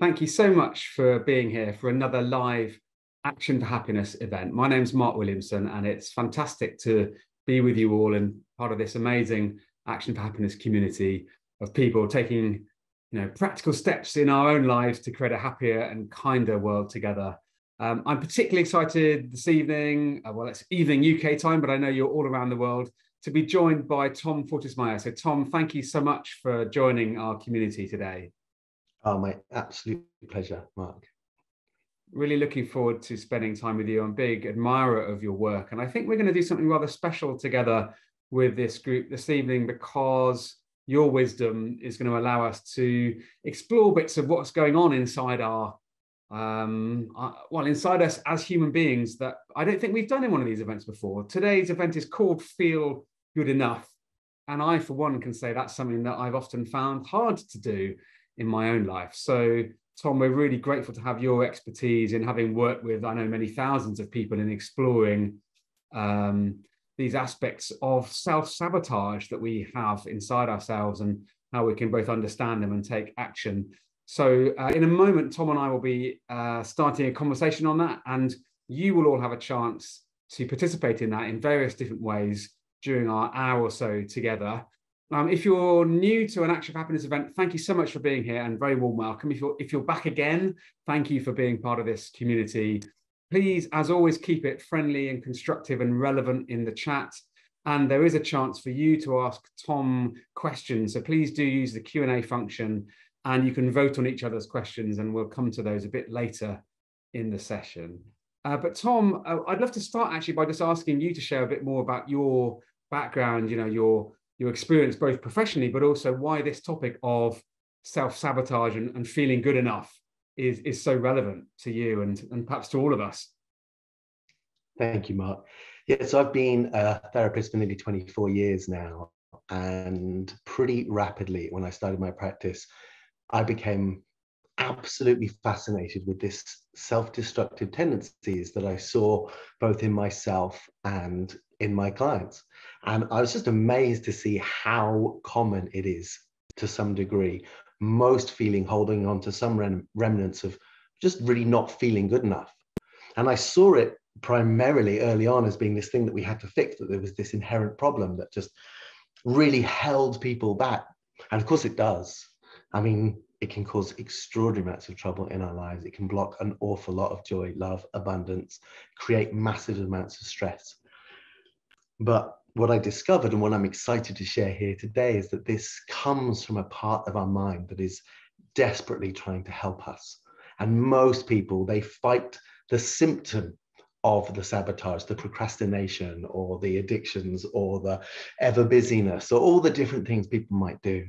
Thank you so much for being here for another live Action for Happiness event. My name's Mark Williamson, and it's fantastic to be with you all and part of this amazing Action for Happiness community of people taking you know, practical steps in our own lives to create a happier and kinder world together. Um, I'm particularly excited this evening, uh, well, it's evening UK time, but I know you're all around the world, to be joined by Tom Fortes Mayer. So, Tom, thank you so much for joining our community today. Oh, my absolute pleasure, Mark. Really looking forward to spending time with you. I'm a big admirer of your work. And I think we're going to do something rather special together with this group this evening because your wisdom is going to allow us to explore bits of what's going on inside our um, uh, well inside us as human beings that i don't think we've done in one of these events before today's event is called feel good enough and i for one can say that's something that i've often found hard to do in my own life so tom we're really grateful to have your expertise in having worked with i know many thousands of people in exploring um, these aspects of self-sabotage that we have inside ourselves and how we can both understand them and take action. So uh, in a moment, Tom and I will be uh, starting a conversation on that, and you will all have a chance to participate in that in various different ways during our hour or so together. Um, if you're new to an Action Happiness event, thank you so much for being here and very warm welcome. If you're if you're back again, thank you for being part of this community. Please, as always, keep it friendly and constructive and relevant in the chat. And there is a chance for you to ask Tom questions. So please do use the Q&A function and you can vote on each other's questions and we'll come to those a bit later in the session. Uh, but Tom, uh, I'd love to start actually by just asking you to share a bit more about your background, you know, your, your experience both professionally, but also why this topic of self-sabotage and, and feeling good enough is is so relevant to you and and perhaps to all of us. Thank you, Mark. Yeah, so I've been a therapist for nearly 24 years now, and pretty rapidly when I started my practice, I became absolutely fascinated with this self-destructive tendencies that I saw both in myself and in my clients. And I was just amazed to see how common it is to some degree most feeling holding on to some rem- remnants of just really not feeling good enough. And I saw it primarily early on as being this thing that we had to fix, that there was this inherent problem that just really held people back. And of course, it does. I mean, it can cause extraordinary amounts of trouble in our lives. It can block an awful lot of joy, love, abundance, create massive amounts of stress. But what I discovered and what I'm excited to share here today is that this comes from a part of our mind that is desperately trying to help us. And most people, they fight the symptom of the sabotage, the procrastination, or the addictions, or the ever busyness, or all the different things people might do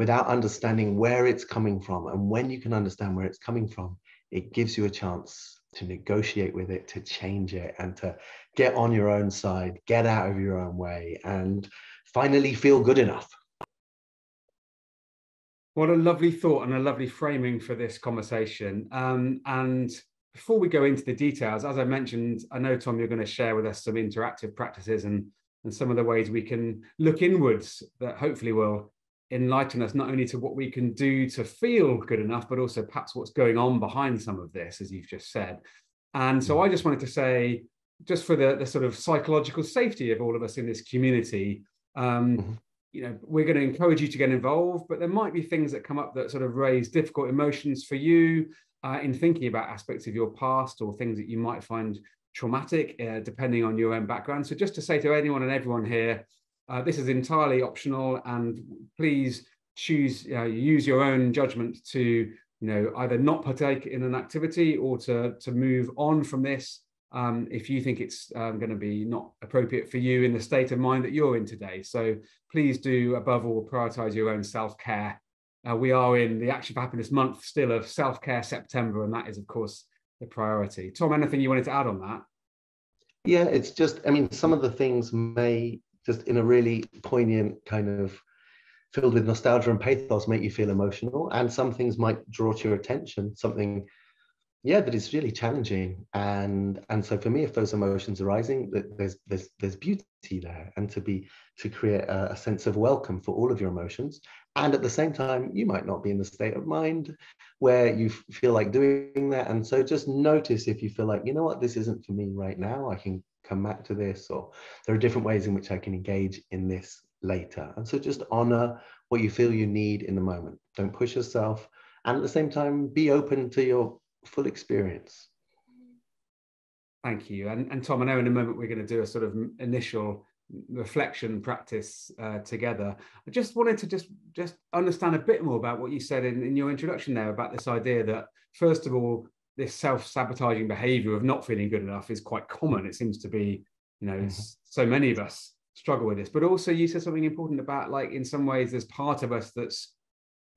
without understanding where it's coming from. And when you can understand where it's coming from, it gives you a chance to negotiate with it, to change it, and to get on your own side, get out of your own way, and finally feel good enough. What a lovely thought and a lovely framing for this conversation. Um, and before we go into the details, as I mentioned, I know, Tom, you're going to share with us some interactive practices and, and some of the ways we can look inwards that hopefully will enlighten us not only to what we can do to feel good enough, but also perhaps what's going on behind some of this, as you've just said. And so mm. I just wanted to say, just for the, the sort of psychological safety of all of us in this community, um, mm-hmm. you know, we're going to encourage you to get involved, but there might be things that come up that sort of raise difficult emotions for you uh, in thinking about aspects of your past or things that you might find traumatic, uh, depending on your own background. So just to say to anyone and everyone here, uh, this is entirely optional, and please choose uh, use your own judgment to you know either not partake in an activity or to to move on from this um, if you think it's um, going to be not appropriate for you in the state of mind that you're in today. So please do, above all, prioritize your own self care. Uh, we are in the Action for Happiness month still of self care September, and that is, of course, the priority. Tom, anything you wanted to add on that? Yeah, it's just, I mean, some of the things may just in a really poignant kind of filled with nostalgia and pathos make you feel emotional. And some things might draw to your attention something yeah that is really challenging. And and so for me if those emotions are rising there's there's there's beauty there. And to be to create a, a sense of welcome for all of your emotions. And at the same time, you might not be in the state of mind where you feel like doing that. And so just notice if you feel like, you know what, this isn't for me right now. I can come back to this, or there are different ways in which I can engage in this later. And so just honor what you feel you need in the moment. Don't push yourself. And at the same time, be open to your full experience. Thank you. And, and Tom, I know in a moment we're going to do a sort of initial reflection practice uh, together. I just wanted to just just understand a bit more about what you said in, in your introduction there about this idea that first of all, this self-sabotaging behavior of not feeling good enough is quite common. It seems to be, you know, mm-hmm. so many of us struggle with this. But also you said something important about like in some ways there's part of us that's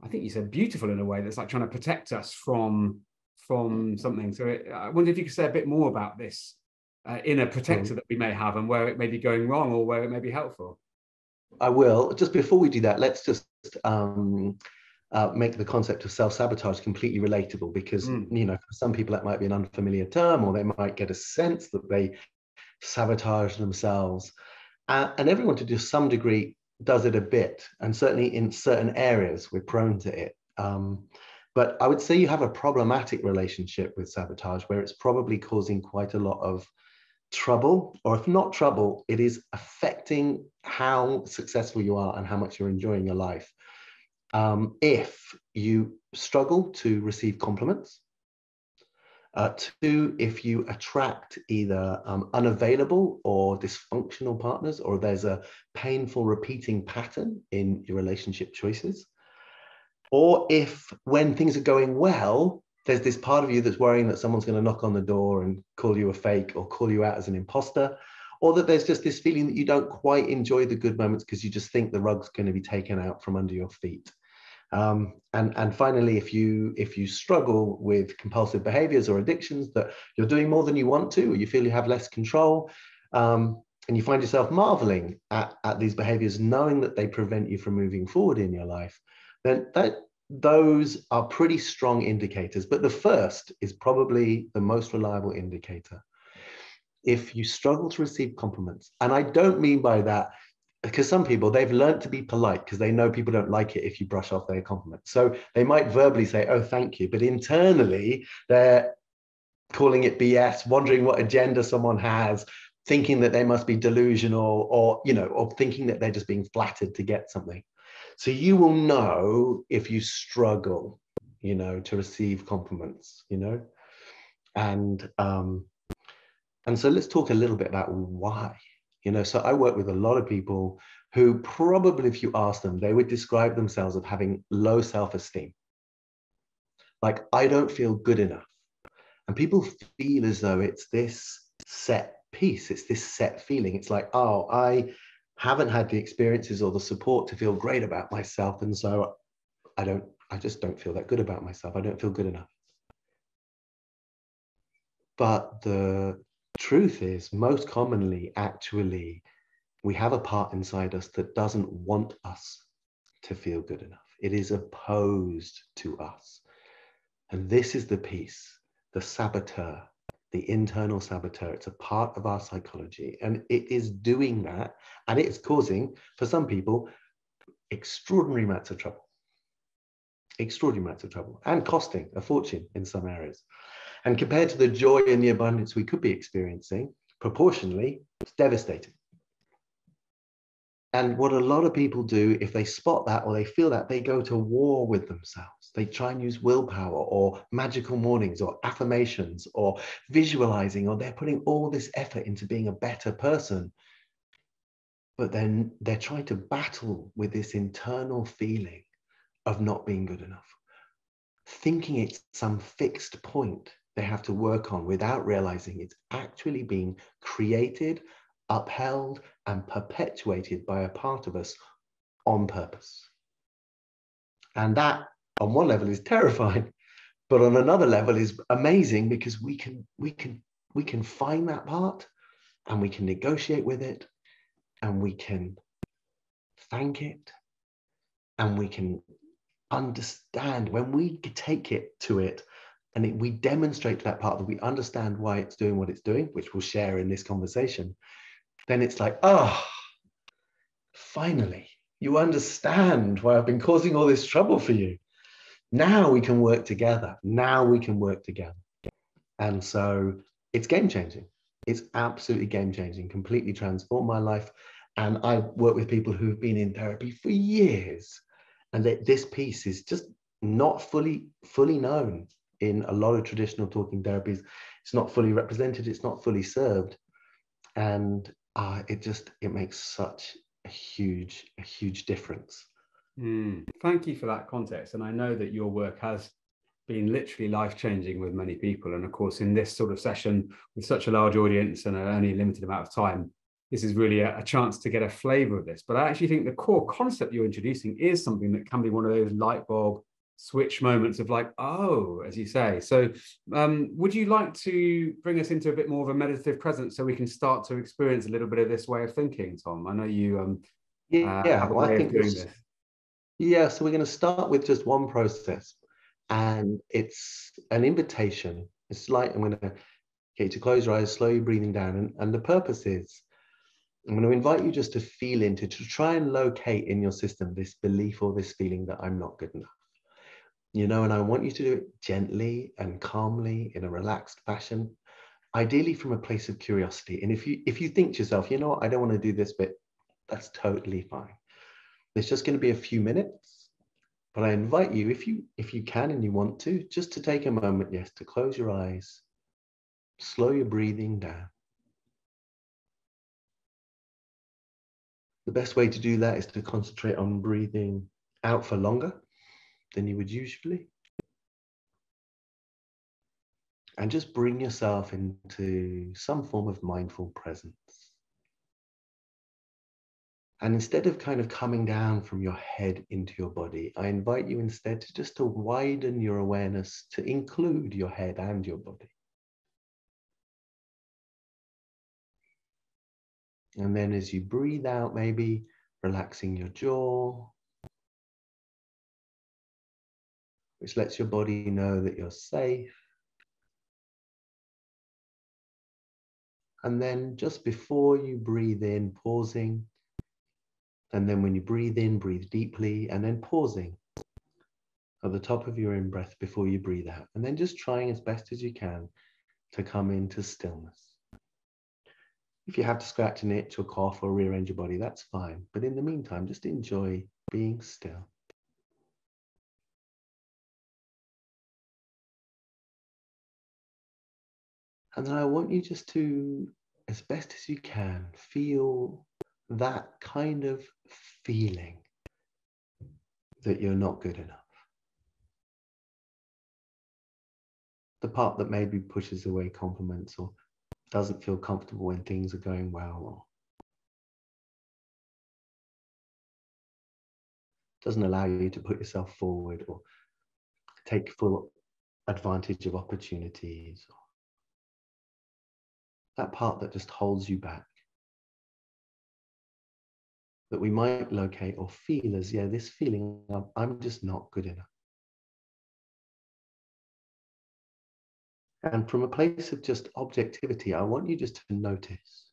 I think you said beautiful in a way that's like trying to protect us from from something. So it, I wonder if you could say a bit more about this uh, inner protector that we may have and where it may be going wrong or where it may be helpful. I will. Just before we do that, let's just um, uh, make the concept of self-sabotage completely relatable because mm. you know for some people that might be an unfamiliar term or they might get a sense that they sabotage themselves uh, and everyone to just some degree does it a bit and certainly in certain areas we're prone to it um, but I would say you have a problematic relationship with sabotage where it's probably causing quite a lot of trouble, or if not trouble, it is affecting how successful you are and how much you're enjoying your life. Um, if you struggle to receive compliments, uh, two, if you attract either um, unavailable or dysfunctional partners, or there's a painful repeating pattern in your relationship choices, or if when things are going well, there's this part of you that's worrying that someone's going to knock on the door and call you a fake or call you out as an imposter, or that there's just this feeling that you don't quite enjoy the good moments because you just think the rug's going to be taken out from under your feet. Um, and and finally, if you if you struggle with compulsive behaviors or addictions that you're doing more than you want to, or you feel you have less control, um, and you find yourself marveling at, at these behaviors, knowing that they prevent you from moving forward in your life, then that those are pretty strong indicators. But the first is probably the most reliable indicator. If you struggle to receive compliments, and I don't mean by that because some people they've learned to be polite because they know people don't like it if you brush off their compliments. So they might verbally say, "Oh, thank you," but internally they're calling it BS, wondering what agenda someone has, thinking that they must be delusional, or you know, or thinking that they're just being flattered to get something. So you will know if you struggle, you know, to receive compliments, you know, and um, and so let's talk a little bit about why. You know, so I work with a lot of people who probably, if you ask them, they would describe themselves as having low self-esteem. Like, I don't feel good enough. And people feel as though it's this set piece, it's this set feeling. It's like, oh, I haven't had the experiences or the support to feel great about myself. And so I don't, I just don't feel that good about myself. I don't feel good enough. But the truth is, most commonly, actually, we have a part inside us that doesn't want us to feel good enough. It is opposed to us. And this is the piece, the saboteur, the internal saboteur. It's a part of our psychology. And it is doing that. And it is causing, for some people, extraordinary amounts of trouble. Extraordinary amounts of trouble and costing a fortune in some areas. And compared to the joy and the abundance we could be experiencing, proportionally, it's devastating. And what a lot of people do, if they spot that or they feel that, they go to war with themselves. They try and use willpower or magical mornings or affirmations or visualizing, or they're putting all this effort into being a better person. But then they're trying to battle with this internal feeling of not being good enough, thinking it's some fixed point they have to work on without realizing it's actually being created upheld and perpetuated by a part of us on purpose. And that, on one level, is terrifying, but on another level, is amazing because we can we can we can find that part, and we can negotiate with it, and we can thank it, and we can understand when we take it to it and it, we demonstrate to that part that we understand why it's doing what it's doing, which we'll share in this conversation, then it's like, oh, finally, you understand why I've been causing all this trouble for you. Now we can work together. Now we can work together. And so it's game changing. It's absolutely game changing, completely transformed my life. And I work with people who've been in therapy for years. And that this piece is just not fully fully known in a lot of traditional talking therapies. It's not fully represented, it's not fully served. And uh, it just it makes such a huge, a huge difference. Mm. Thank you for that context. And I know that your work has been literally life changing with many people. And of course, in this sort of session with such a large audience and only a limited amount of time, this is really a, a, chance to get a flavor of this. But I actually think the core concept you're introducing is something that can be one of those light bulb switch moments of like, oh, as you say. So, um, would you like to bring us into a bit more of a meditative presence so we can start to experience a little bit of this way of thinking, Tom? I know you. Um, yeah, uh, yeah. Well, I think this. Yeah, so we're going to start with just one process, and it's an invitation. It's like I'm going to get you to close your eyes, slowly breathing down, and, and the purpose is I'm going to invite you just to feel into, to try and locate in your system this belief or this feeling that I'm not good enough you know, and I want you to do it gently and calmly in a relaxed fashion, ideally from a place of curiosity. And if you if you think to yourself, you know what, I don't want to do this bit, that's totally fine. It's just going to be a few minutes, but I invite you, if you if you can and you want to, just to take a moment, yes, to close your eyes, slow your breathing down. The best way to do that is to concentrate on breathing out for longer than you would usually. And just bring yourself into some form of mindful presence. And instead of kind of coming down from your head into your body, I invite you instead to just to widen your awareness to include your head and your body. And then as you breathe out, maybe relaxing your jaw, which lets your body know that you're safe. And then just before you breathe in, pausing. And then when you breathe in, breathe deeply and then pausing at the top of your in breath before you breathe out. And then just trying as best as you can to come into stillness. If you have to scratch an itch or cough or rearrange your body, that's fine. But in the meantime, just enjoy being still. And then I want you just to, as best as you can, feel that kind of feeling that you're not good enough. The part that maybe pushes away compliments or doesn't feel comfortable when things are going well or doesn't allow you to put yourself forward or take full advantage of opportunities that part that just holds you back. That we might locate or feel as, yeah, this feeling of I'm just not good enough. And from a place of just objectivity, I want you just to notice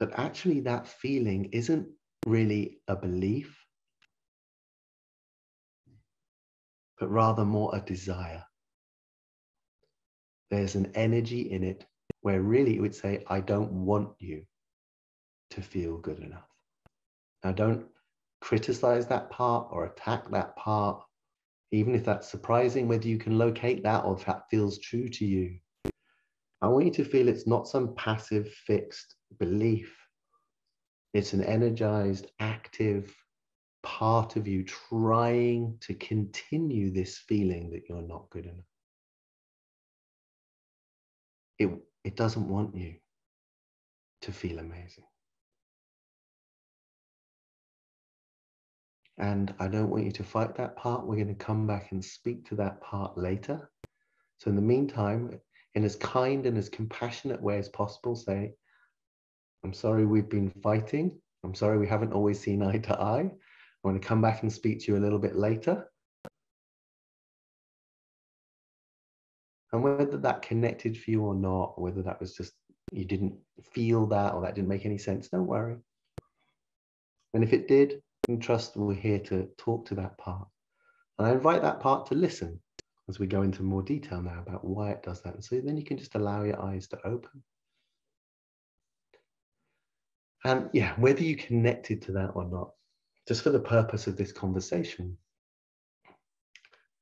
that actually that feeling isn't really a belief, but rather more a desire there's an energy in it where really it would say, I don't want you to feel good enough. Now, don't criticize that part or attack that part, even if that's surprising, whether you can locate that or if that feels true to you. I want you to feel it's not some passive, fixed belief. It's an energized, active part of you trying to continue this feeling that you're not good enough it, it doesn't want you to feel amazing. And I don't want you to fight that part. We're going to come back and speak to that part later. So, in the meantime, in as kind and as compassionate way as possible, say, I'm sorry we've been fighting. I'm sorry we haven't always seen eye to eye. I want to come back and speak to you a little bit later. And whether that connected for you or not, whether that was just you didn't feel that or that didn't make any sense, don't worry. And if it did, trust we're here to talk to that part. And I invite that part to listen as we go into more detail now about why it does that. And so then you can just allow your eyes to open. And yeah, whether you connected to that or not, just for the purpose of this conversation,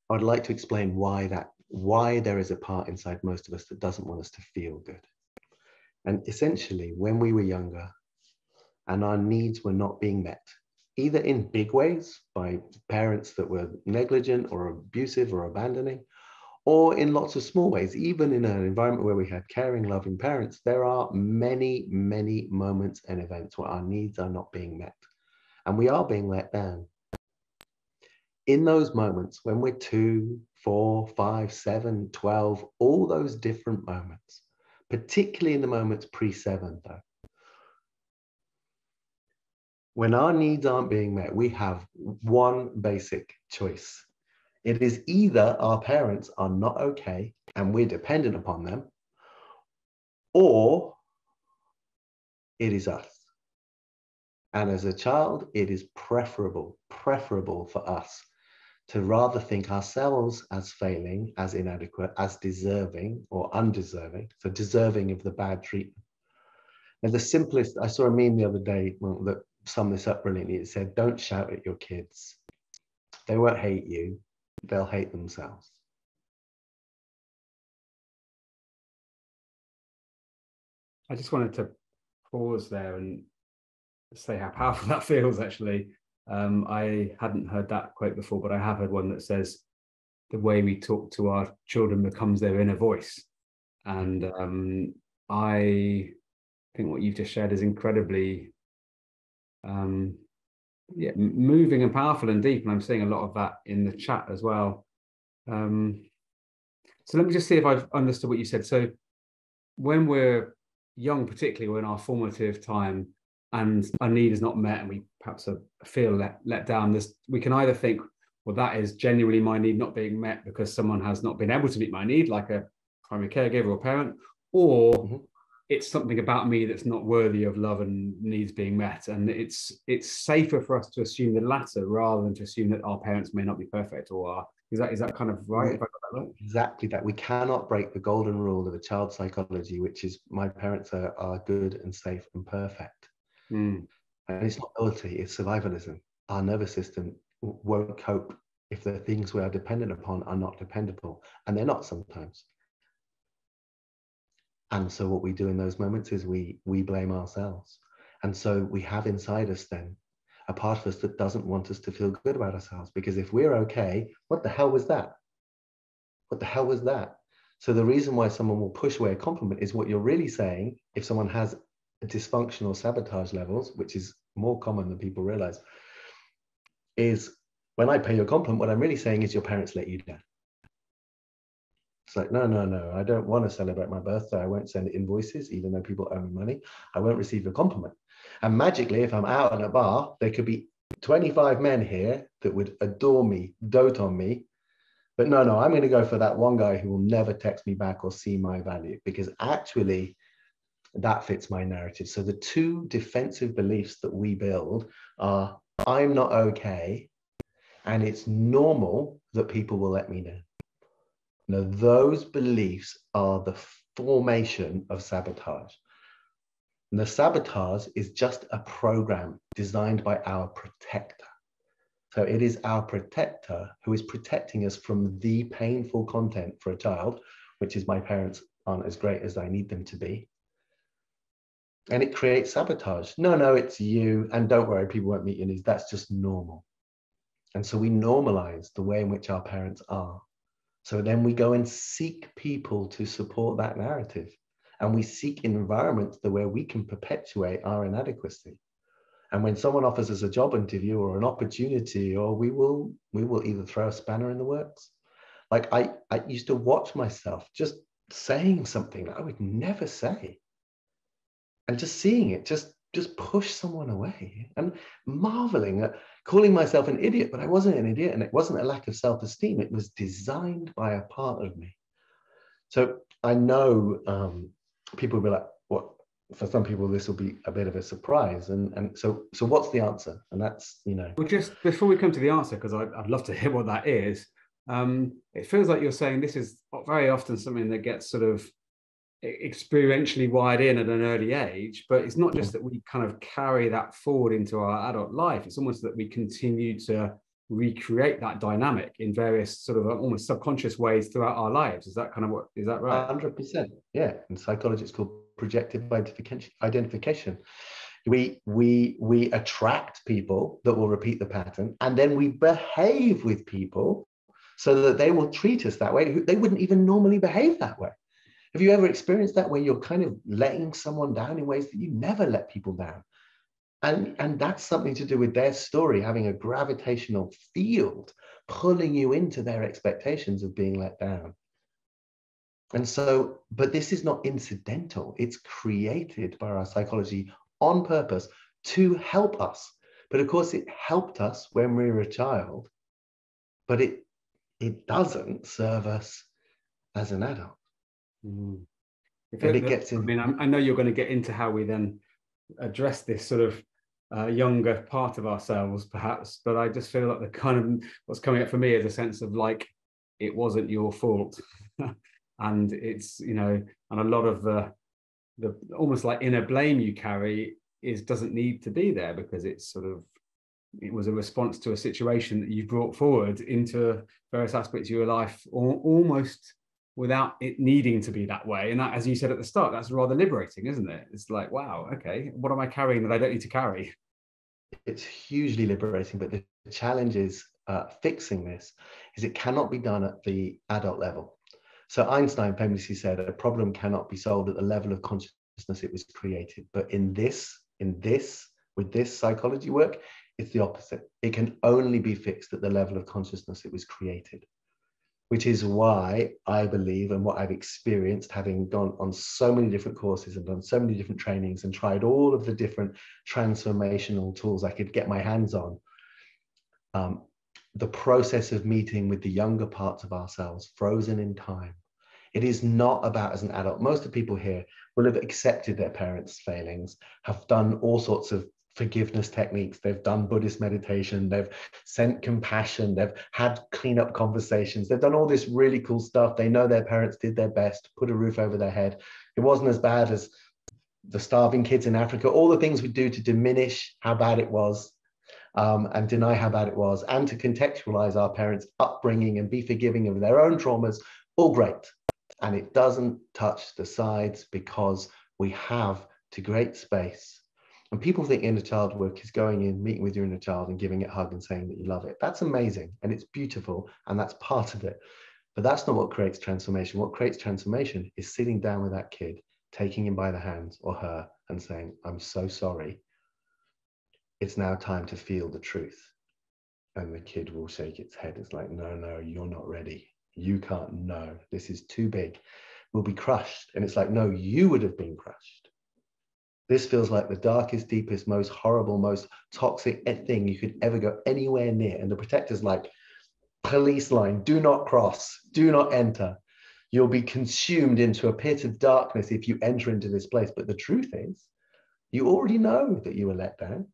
I'd like to explain why that why there is a part inside most of us that doesn't want us to feel good. And essentially, when we were younger and our needs were not being met, either in big ways by parents that were negligent or abusive or abandoning, or in lots of small ways, even in an environment where we had caring, loving parents, there are many, many moments and events where our needs are not being met and we are being let down. In those moments, when we're two, four, five, seven, 12, all those different moments, particularly in the moments pre seven, though, when our needs aren't being met, we have one basic choice. It is either our parents are not okay and we're dependent upon them, or it is us. And as a child, it is preferable, preferable for us to rather think ourselves as failing, as inadequate, as deserving or undeserving, so deserving of the bad treatment. And the simplest, I saw a meme the other day that summed this up brilliantly. It said, Don't shout at your kids. They won't hate you, they'll hate themselves. I just wanted to pause there and say how powerful that feels actually. Um, I hadn't heard that quote before, but I have heard one that says, the way we talk to our children becomes their inner voice. And um, I think what you've just shared is incredibly um, yeah, moving and powerful and deep. And I'm seeing a lot of that in the chat as well. Um, so let me just see if I've understood what you said. So when we're young, particularly when our formative time and our need is not met and we perhaps feel let, let down, this we can either think, well, that is genuinely my need not being met because someone has not been able to meet my need, like a primary caregiver or parent, or mm-hmm. it's something about me that's not worthy of love and needs being met. And it's it's safer for us to assume the latter rather than to assume that our parents may not be perfect or are. Is that is that kind of right, that right? exactly that. We cannot break the golden rule of a child psychology which is my parents are, are good and safe and perfect mm. and it's not loyalty it's survivalism. Our nervous system won't cope if the things we are dependent upon are not dependable and they're not sometimes. And so what we do in those moments is we we blame ourselves. And so we have inside us then a part of us that doesn't want us to feel good about ourselves because if we're okay what the hell was that? What the hell was that? So the reason why someone will push away a compliment is what you're really saying if someone has dysfunctional sabotage levels which is more common than people realize is when i pay your compliment what i'm really saying is your parents let you down it's like, no, no, no, I don't want to celebrate my birthday. I won't send invoices, even though people owe me money. I won't receive a compliment. And magically, if I'm out at a bar, there could be 25 men here that would adore me, dote on me. But no, no, I'm going to go for that one guy who will never text me back or see my value because actually that fits my narrative. So the two defensive beliefs that we build are I'm not okay and it's normal that people will let me down. Now, those beliefs are the formation of sabotage. And the sabotage is just a program designed by our protector. So it is our protector who is protecting us from the painful content for a child, which is my parents aren't as great as I need them to be. And it creates sabotage. No, no, it's you. And don't worry, people won't meet your needs. That's just normal. And so we normalize the way in which our parents are. So then we go and seek people to support that narrative. And we seek environments where we can perpetuate our inadequacy. And when someone offers us a job interview or an opportunity, or we will we will either throw a spanner in the works. Like I, I used to watch myself just saying something that I would never say. And just seeing it just just push someone away and marveling at calling myself an idiot, but I wasn't an idiot and it wasn't a lack of self esteem. It was designed by a part of me. So I know um, people will be like, what, for some people this will be a bit of a surprise and and so so what's the answer and that's you know well just before we come to the answer because i'd love to hear what that is um, it feels like you're saying this is very often something that gets sort of experientially wired in at an early age but it's not just that we kind of carry that forward into our adult life. It's almost that we continue to recreate that dynamic in various sort of uh, almost subconscious ways throughout our lives. Is that kind of what is that right? 100% yeah. In psychology it's called projective identification we we we attract people that will repeat the pattern and then we behave with people so that they will treat us that way they wouldn't even normally behave that way have you ever experienced that where you're kind of letting someone down in ways that you never let people down and and that's something to do with their story having a gravitational field pulling you into their expectations of being let down and so, but this is not incidental. It's created by our psychology on purpose to help us. But of course, it helped us when we were a child, but it it doesn't serve us as an adult. Mm. But it gets in. I mean, I know you're going to get into how we then address this sort of uh, younger part of ourselves, perhaps. But I just feel like the kind of what's coming up for me is a sense of like it wasn't your fault. and it's you know and a lot of the the almost like inner blame you carry is doesn't need to be there because it's sort of it was a response to a situation that you brought forward into various aspects of your life almost without it needing to be that way and that, as you said at the start that's rather liberating isn't it it's like wow okay what am i carrying that i don't need to carry it's hugely liberating but the challenge is uh, fixing this is it cannot be done at the adult level so Einstein famously said a problem cannot be solved at the level of consciousness it was created. But in this, in this, with this psychology work, it's the opposite. It can only be fixed at the level of consciousness it was created. Which is why I believe, and what I've experienced having gone on so many different courses and done so many different trainings and tried all of the different transformational tools I could get my hands on, um, the process of meeting with the younger parts of ourselves, frozen in time, it is not about as an adult. Most of the people here will have accepted their parents' failings, have done all sorts of forgiveness techniques. They've done Buddhist meditation. They've sent compassion. They've had cleanup conversations. They've done all this really cool stuff. They know their parents did their best, put a roof over their head. It wasn't as bad as the starving kids in Africa, all the things we do to diminish how bad it was um, and deny how bad it was, and to contextualize our parents' upbringing and be forgiving of their own traumas, all great and it doesn't touch the sides because we have to create space. And people think inner child work is going in, meeting with your inner child and giving it a hug and saying that you love it. That's amazing and it's beautiful and that's part of it. But that's not what creates transformation. What creates transformation is sitting down with that kid, taking him by the hands or her and saying, I'm so sorry. It's now time to feel the truth. And the kid will shake its head. It's like, no, no, you're not ready you can't know this is too big We'll be crushed and it's like no you would have been crushed this feels like the darkest deepest most horrible most toxic thing you could ever go anywhere near. And the protector's like police line do not cross do not enter. You'll be consumed into a pit of darkness if you enter into this place. But the truth is you already know that you were let down.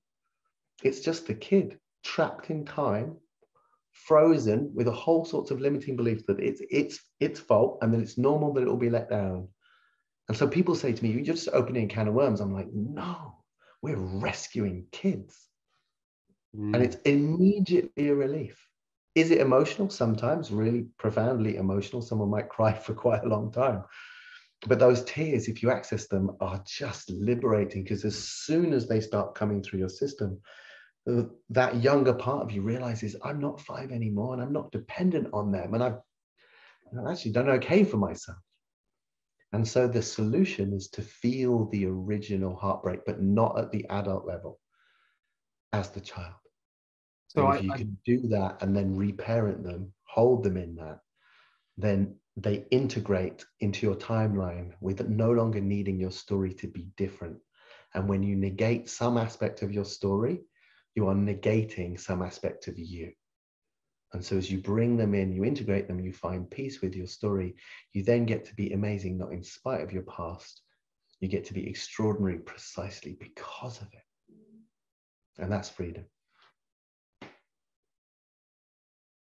It's just the kid trapped in time frozen with a whole sorts of limiting beliefs that it's it's its fault and that it's normal that it will be let down. And so people say to me, "You're just opening a can of worms." I'm like, "No, we're rescuing kids," mm. and it's immediately a relief. Is it emotional? Sometimes, really profoundly emotional. Someone might cry for quite a long time. But those tears, if you access them, are just liberating because as soon as they start coming through your system, that younger part of you realizes I'm not five anymore and I'm not dependent on them and I've, I've actually done okay for myself. And so the solution is to feel the original heartbreak, but not at the adult level as the child. So I, if you I, can do that and then reparent them, hold them in that, then they integrate into your timeline with no longer needing your story to be different. And when you negate some aspect of your story, you are negating some aspect of you. And so as you bring them in, you integrate them, you find peace with your story, you then get to be amazing, not in spite of your past, You get to be extraordinary precisely because of it. And that's freedom.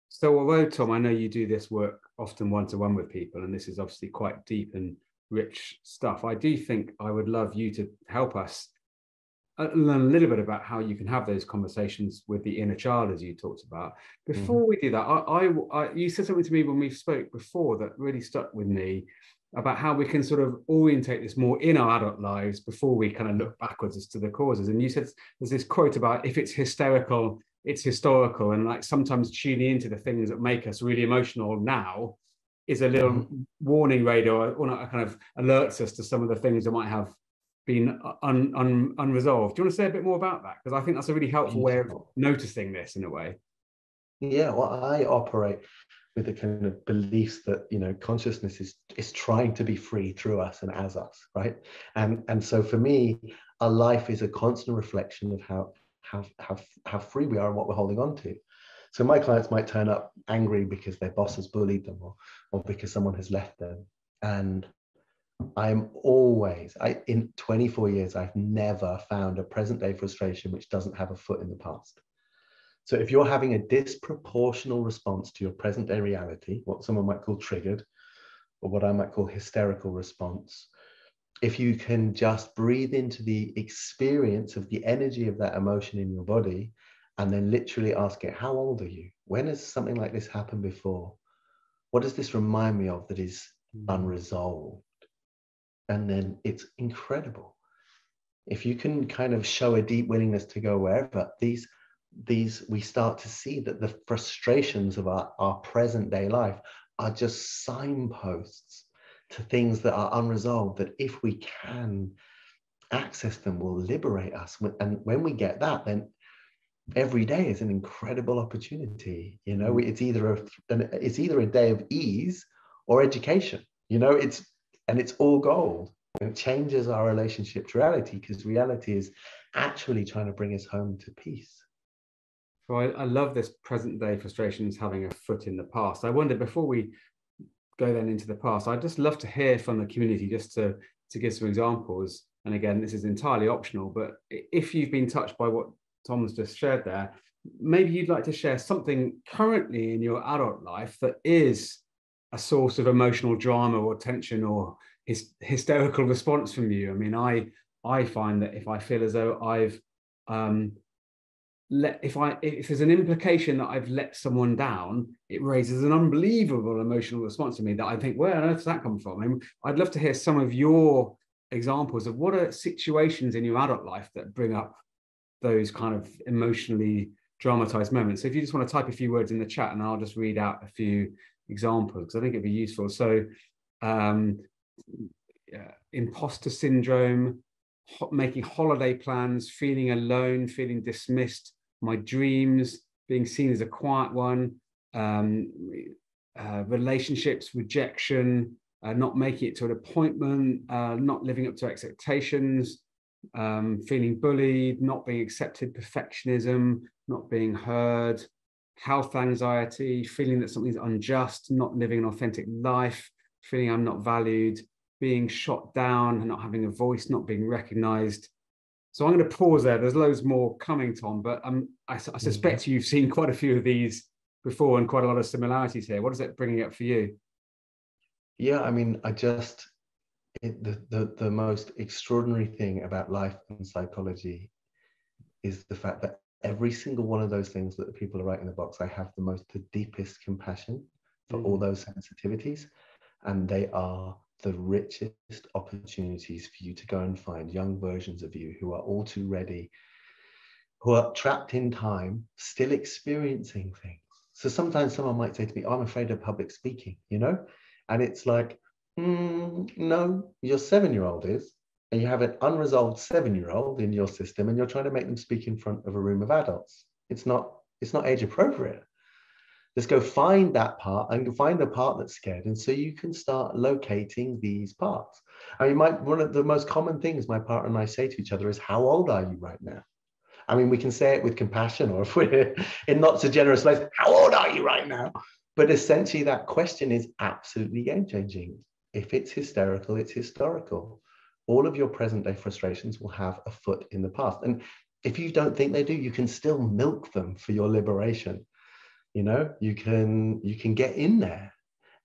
So, although Tom, I know you do this work often one to one with people, and this is obviously quite deep and rich stuff, I do think I would love you to help us learn a little bit about how you can have those conversations with the inner child, as you talked about. Before mm. we do that, I, I, I, you said something to me when we spoke before that really stuck with me about how we can sort of orientate this more in our adult lives before we kind of look backwards as to the causes. And you said there's this quote about if it's hysterical, it's historical, and like sometimes tuning into the things that make us really emotional now is a little mm-hmm. warning radar or not kind of alerts us to some of the things that might have been uh, un, un, unresolved. Do you want to say a bit more about that? Because I think that's a really helpful way of noticing this in a way. Yeah, well, I operate with the kind of beliefs that you know consciousness is is trying to be free through us and as us right and and so for me our life is a constant reflection of how how how, how free we are and what we're holding on to so my clients might turn up angry because their boss has bullied them or or because someone has left them and i'm always i in 24 years i've never found a present day frustration which doesn't have a foot in the past so if you're having a disproportional response to your present day reality, what someone might call triggered, or what I might call hysterical response, if you can just breathe into the experience of the energy of that emotion in your body and then literally ask it, How old are you? When has something like this happened before? What does this remind me of that is hmm. unresolved? And then it's incredible. If you can kind of show a deep willingness to go wherever, these these we start to see that the frustrations of our, our present day life are just signposts to things that are unresolved that if we can access them will liberate us and when we get that then every day is an incredible opportunity you know mm. it's either a it's either a day of ease or education you know it's and it's all gold it changes our relationship to reality because reality is actually trying to bring us home to peace so I, I love this present day frustrations having a foot in the past. I wonder before we go then into the past, I'd just love to hear from the community just to, to give some examples. And again, this is entirely optional, but if you've been touched by what Tom's just shared there, maybe you'd like to share something currently in your adult life that is a source of emotional drama or tension or his, hysterical response from you. I mean, I I find that if I feel as though I've um, let if I if there's an implication that I've let someone down, it raises an unbelievable emotional response to me that I think, where on earth does that come from? I mean, I'd love to hear some of your examples of what are situations in your adult life that bring up those kind of emotionally dramatized moments. So if you just want to type a few words in the chat and I'll just read out a few examples because I think it'd be useful. So um, yeah, imposter syndrome, ho- making holiday plans, feeling alone, feeling dismissed, my dreams, being seen as a quiet one, um, uh, relationships, rejection, uh, not making it to an appointment, uh, not living up to expectations, um, feeling bullied, not being accepted, perfectionism, not being heard, health anxiety, feeling that something's unjust, not living an authentic life, feeling I'm not valued, being shot down and not having a voice, not being recognized, so I'm going to pause there. There's loads more coming, Tom, but um, I, I mm-hmm. suspect you've seen quite a few of these before and quite a lot of similarities here. What is it bringing up for you? Yeah, I mean, I just it, the, the the most extraordinary thing about life and psychology is the fact that every single one of those things that the people are writing in the box, I have the most the deepest compassion for mm-hmm. all those sensitivities, and they are the richest opportunities for you to go and find young versions of you who are all too ready, who are trapped in time, still experiencing things. So sometimes someone might say to me, oh, I'm afraid of public speaking, you know? And it's like, mm, no, your seven year old is, and you have an unresolved seven year old in your system, and you're trying to make them speak in front of a room of adults. It's not, it's not age appropriate. Let's go find that part and find the part that's scared. And so you can start locating these parts. I mean, my, one of the most common things my partner and I say to each other is, How old are you right now? I mean, we can say it with compassion, or if we're in not so generous ways, How old are you right now? But essentially, that question is absolutely game changing. If it's hysterical, it's historical. All of your present day frustrations will have a foot in the past. And if you don't think they do, you can still milk them for your liberation. You know, you can you can get in there.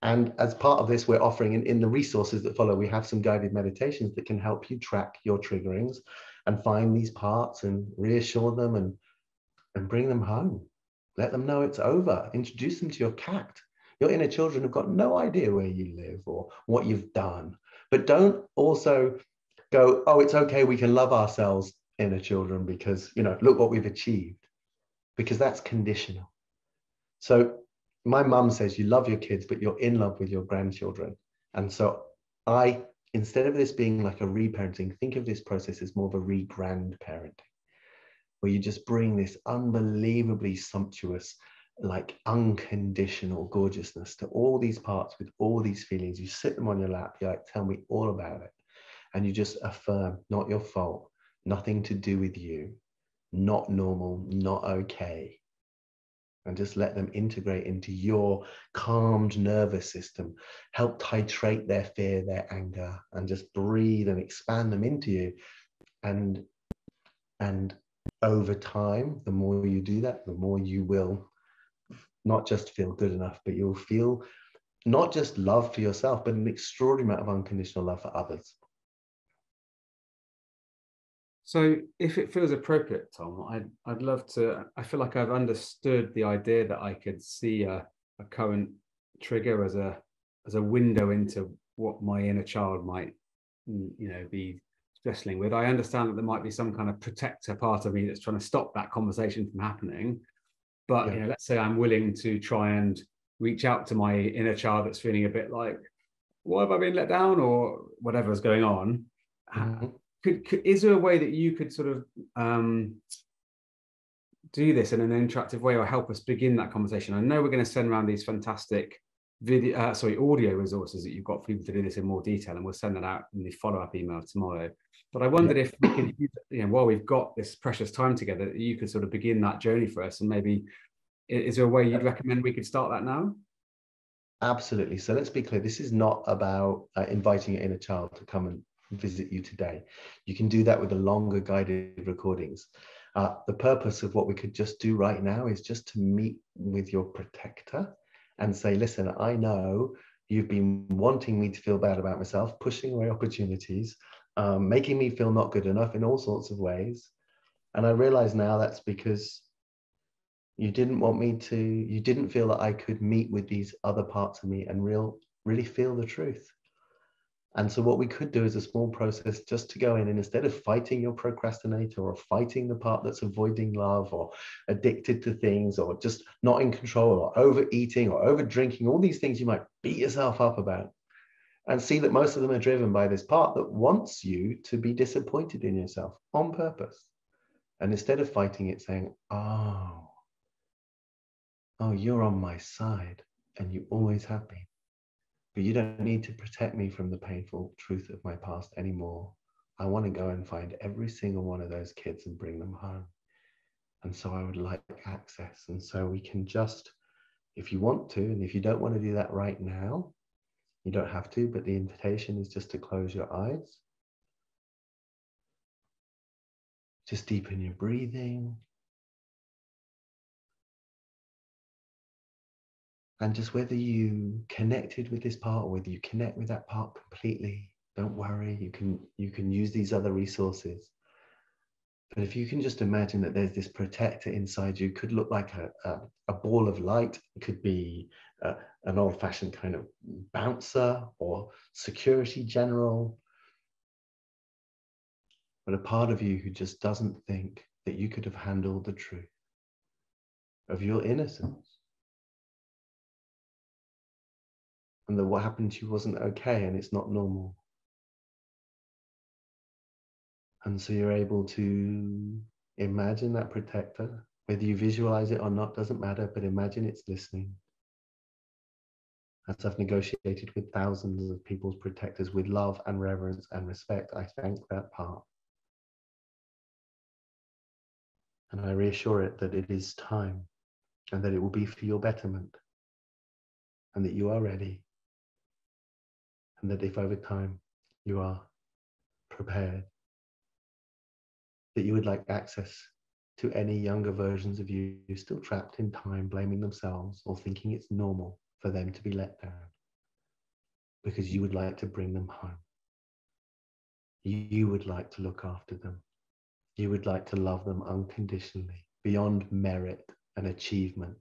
And as part of this, we're offering in, in the resources that follow, we have some guided meditations that can help you track your triggerings and find these parts and reassure them and and bring them home. Let them know it's over. Introduce them to your cat. Your inner children have got no idea where you live or what you've done. But don't also go, oh, it's okay, we can love ourselves, inner children, because, you know, look what we've achieved, because that's conditional. So my mum says you love your kids, but you're in love with your grandchildren. And so I, instead of this being like a reparenting, think of this process as more of a re-grandparenting, where you just bring this unbelievably sumptuous, like unconditional gorgeousness to all these parts with all these feelings. You sit them on your lap, you're like, tell me all about it and you just affirm, not your fault, nothing to do with you, not normal, not okay. And just let them integrate into your calmed nervous system. Help titrate their fear, their anger, and just breathe and expand them into you. And and over time, the more you do that, the more you will not just feel good enough, but you'll feel not just love for yourself, but an extraordinary amount of unconditional love for others. So, if it feels appropriate, Tom, I'd, I'd love to. I feel like I've understood the idea that I could see a, a current trigger as a as a window into what my inner child might, mm, you know, be wrestling with. I understand that there might be some kind of protector part of me that's trying to stop that conversation from happening. But yeah. you know, let's say I'm willing to try and reach out to my inner child that's feeling a bit like, why have I been let down or whatever is going on? Mm-hmm could, could, is there a way that you could sort of um, do this in an interactive way or help us begin that conversation? I know we're going to send around these fantastic video, uh, sorry, audio resources that you've got for people to do this in more detail, and we'll send that out in the follow-up email tomorrow. But I wondered yeah. if we could, you know, while we've got this precious time together, you could sort of begin that journey for us, and maybe is there a way you'd recommend we could start that now? Absolutely. So let's be clear. This is not about uh, inviting your inner child to come and visit you today. You can do that with the longer guided recordings. Uh, the purpose of what we could just do right now is just to meet with your protector and say, listen, I know you've been wanting me to feel bad about myself, pushing away opportunities, um, making me feel not good enough in all sorts of ways. And I realize now that's because you didn't want me to, you didn't feel that I could meet with these other parts of me and real, really feel the truth. And so what we could do is a small process just to go in and instead of fighting your procrastinator or fighting the part that's avoiding love or addicted to things or just not in control or overeating or over drinking, all these things you might beat yourself up about and see that most of them are driven by this part that wants you to be disappointed in yourself on purpose. And instead of fighting it, saying, oh, oh, you're on my side and you always have been. But you don't need to protect me from the painful truth of my past anymore. I want to go and find every single one of those kids and bring them home. And so I would like access. And so we can just, if you want to, and if you don't want to do that right now, you don't have to, but the invitation is just to close your eyes. Just deepen your breathing. And just whether you connected with this part or whether you connect with that part completely don't worry. You can you can use these other resources. But if you can just imagine that there's this protector inside you could look like a, a, a ball of light. It could be a, an old-fashioned kind of bouncer or security general. But a part of you who just doesn't think that you could have handled the truth of your innocence and that what happened to you wasn't okay and it's not normal. And so you're able to imagine that protector, whether you visualize it or not, doesn't matter, but imagine it's listening. As I've negotiated with thousands of people's protectors with love and reverence and respect, I thank that part. And I reassure it that it is time and that it will be for your betterment and that you are ready and that if over time you are prepared, that you would like access to any younger versions of you still trapped in time, blaming themselves or thinking it's normal for them to be let down because you would like to bring them home. You would like to look after them. You would like to love them unconditionally, beyond merit and achievement.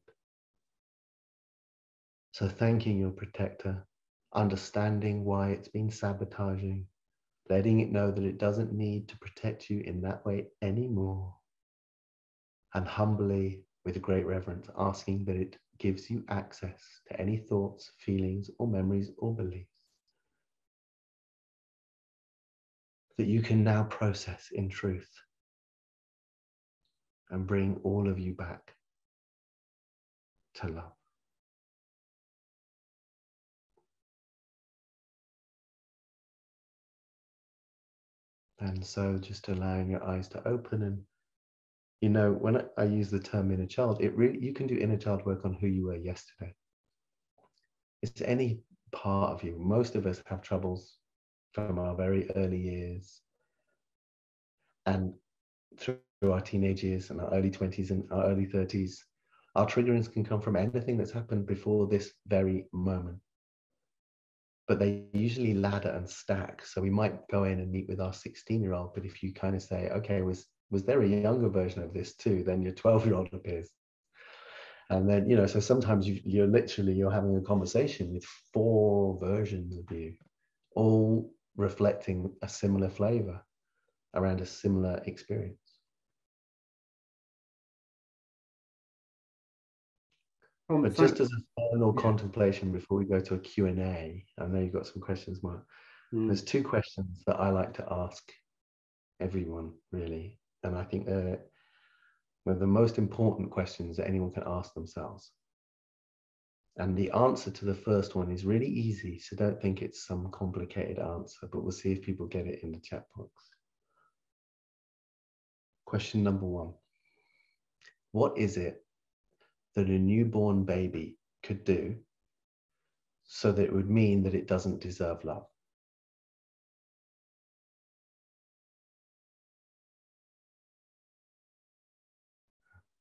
So, thanking your protector, understanding why it's been sabotaging, letting it know that it doesn't need to protect you in that way anymore, and humbly, with great reverence, asking that it gives you access to any thoughts, feelings, or memories or beliefs that you can now process in truth and bring all of you back to love. And so just allowing your eyes to open and you know, when I, use the term inner child, it really you can do inner child work on who you were yesterday. It's any part of you. Most of us have troubles from our very early years and through our teenage years and our early 20s and our early 30s. Our triggerings can come from anything that's happened before this very moment but they usually ladder and stack. So we might go in and meet with our 16 year old, but if you kind of say, okay, was was there a younger version of this too? Then your 12 year old appears. And then, you know, so sometimes you, you're literally, you're having a conversation with four versions of you, all reflecting a similar flavor around a similar experience. Um, but just as a final yeah. contemplation before we go to a Q&A, I know you've got some questions, Mark. Mm. There's two questions that I like to ask everyone, really. And I think they're, they're the most important questions that anyone can ask themselves. And the answer to the first one is really easy, so don't think it's some complicated answer, but we'll see if people get it in the chat box. Question number one What is it that a newborn baby could do so that it would mean that it doesn't deserve love.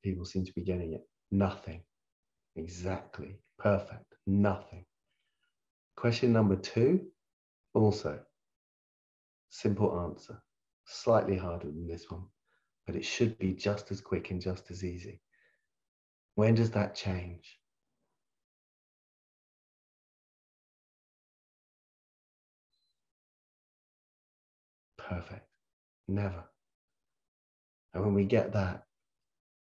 People seem to be getting it. Nothing. Exactly. Perfect. Nothing. Question number two, also simple answer. Slightly harder than this one, but it should be just as quick and just as easy. When does that change? Perfect. Never. And when we get that,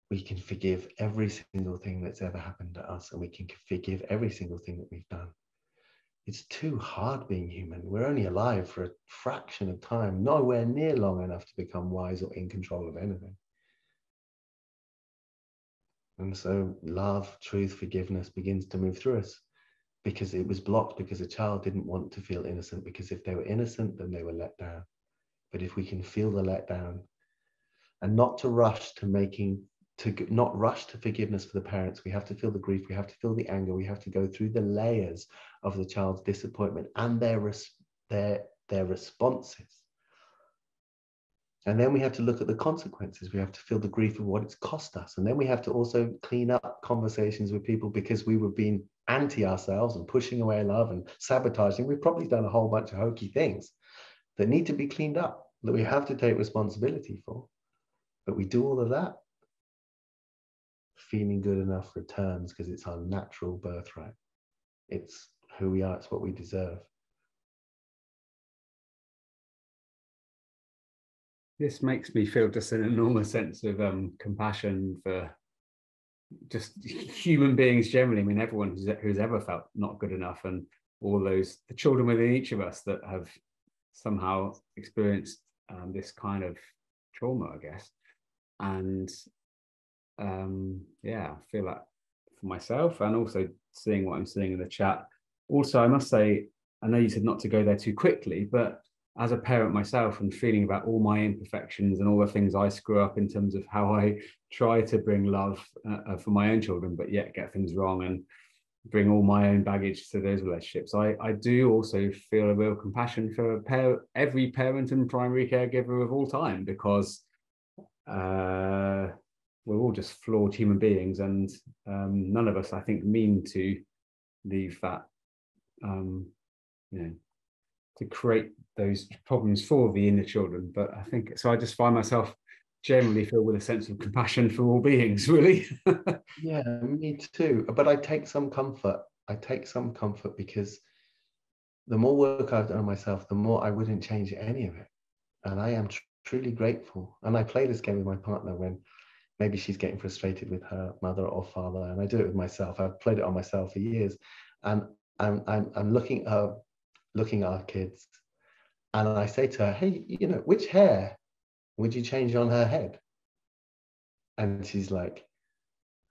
we can forgive every single thing that's ever happened to us and we can forgive every single thing that we've done. It's too hard being human. We're only alive for a fraction of time, nowhere near long enough to become wise or in control of anything. And so love, truth, forgiveness begins to move through us because it was blocked because a child didn't want to feel innocent because if they were innocent, then they were let down. But if we can feel the letdown and not to rush to making, to not rush to forgiveness for the parents, we have to feel the grief, we have to feel the anger, we have to go through the layers of the child's disappointment and their, their, their responses and then we have to look at the consequences. We have to feel the grief of what it's cost us. And then we have to also clean up conversations with people because we were being anti ourselves and pushing away love and sabotaging. We've probably done a whole bunch of hokey things that need to be cleaned up, that we have to take responsibility for. But we do all of that. Feeling good enough returns because it's our natural birthright. It's who we are, it's what we deserve. This makes me feel just an enormous sense of um, compassion for just human beings generally. I mean, everyone who's, who's ever felt not good enough, and all those the children within each of us that have somehow experienced um, this kind of trauma, I guess. And um, yeah, I feel like for myself, and also seeing what I'm seeing in the chat. Also, I must say, I know you said not to go there too quickly, but as a parent myself and feeling about all my imperfections and all the things I screw up in terms of how I try to bring love uh, uh, for my own children, but yet get things wrong. And bring all my own baggage to those relationships. I, I do also feel a real compassion for par- every parent and primary caregiver of all time because uh, we're all just flawed human beings, and um, none of us, I think, mean to leave that, um, you know, to create those problems for the inner children. But I think so. I just find myself generally filled with a sense of compassion for all beings, really. yeah, me too. But I take some comfort. I take some comfort because the more work I've done on myself, the more I wouldn't change any of it. And I am tr- truly grateful. And I play this game with my partner when maybe she's getting frustrated with her mother or father and i do it with myself i've played it on myself for years and i'm i'm, I'm looking at her looking at our kids. And i say to her hey you know which hair would you change on her head? And she's like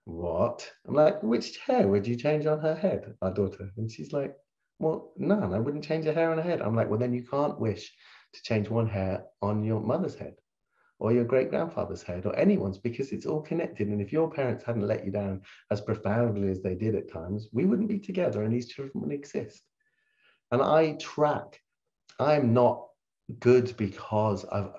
what? I'm like which hair would you change on her head our daughter? And she's like well none. I wouldn't change a hair on her head. I'm like well then you can't wish to change one hair on your mother's head or your great grandfather's head or anyone's because it's all connected. And if your parents hadn't let you down as profoundly as they did at times, we wouldn't be together and these children wouldn't exist. And I track, I'm not good because I've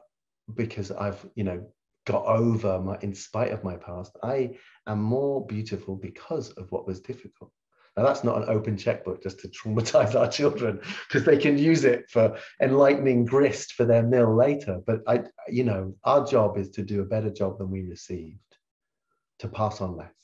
because I've, you know, got over my in spite of my past. I am more beautiful because of what was difficult. Now, that's not an open checkbook just to traumatize our children because they can use it for enlightening grist for their mill later. But I, you know, our job is to do a better job than we received, to pass on less.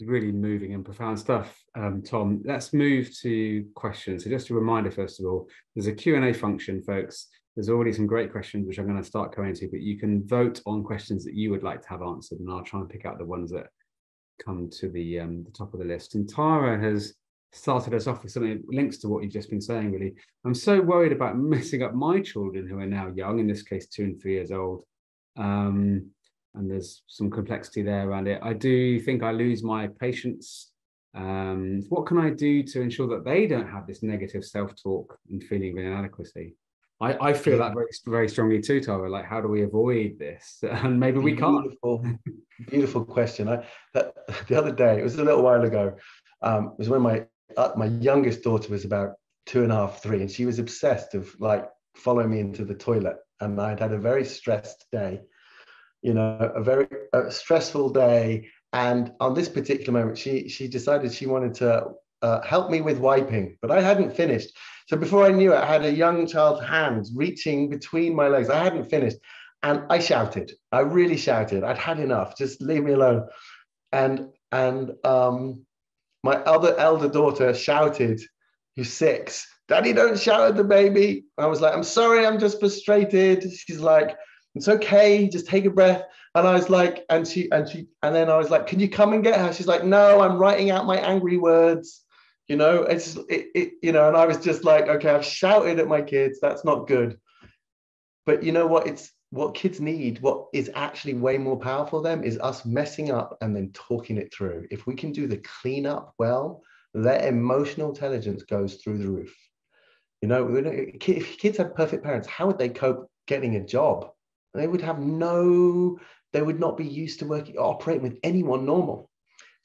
Really moving and profound stuff um, tom let's move to questions so just a reminder first of all there's a q&a function folks there's already some great questions which I'm going to start going to, but you can vote on questions that you would like to have answered, and I'll try and pick out the ones that come to the um, the top of the list. And Tara has started us off with something that links to what you've just been saying. Really, I'm so worried about messing up my children who are now young, in this case, two and three years old. Um, and there's some complexity there around it. I do think I lose my patience. Um, what can I do to ensure that they don't have this negative self-talk and feeling of inadequacy? I, I feel that very, very strongly too, Tara. Like, how do we avoid this? And maybe we can't. Beautiful, beautiful question. I that, the other day, it was a little while ago. Um, it was when my uh, my youngest daughter was about two and a half, three, and she was obsessed of like following me into the toilet. And I'd had a very stressed day, you know, a very a stressful day. And on this particular moment, she she decided she wanted to uh, help me with wiping, but I hadn't finished. So before I knew it, I had a young child's hands reaching between my legs. I hadn't finished. And I shouted. I really shouted. I'd had enough. Just leave me alone. And and um, my other elder daughter shouted, who's six, Daddy, don't shout at the baby. I was like, I'm sorry, I'm just frustrated. She's like, it's okay, just take a breath. And I was like, and she and she and then I was like, can you come and get her? She's like, no, I'm writing out my angry words. You know it's it, it, you know and i was just like okay i've shouted at my kids that's not good. But you know what? It's what kids need what is actually way more powerful them is us messing up and then talking it through. If we can do the cleanup well their emotional intelligence goes through the roof. You know if kids had perfect parents how would they cope getting a job they would have no they would not be used to working operating with anyone normal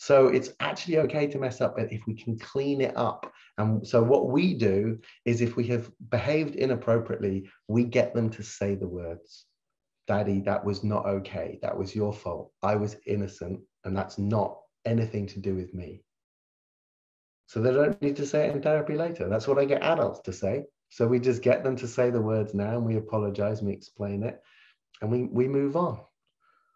so it's actually okay to mess up but if we can clean it up. And so what we do is if we have behaved inappropriately, we get them to say the words, Daddy, that was not okay. That was your fault. I was innocent. And that's not anything to do with me. So they don't need to say it in therapy later. That's what I get adults to say. So we just get them to say the words now and we apologize and we explain it and we, we move on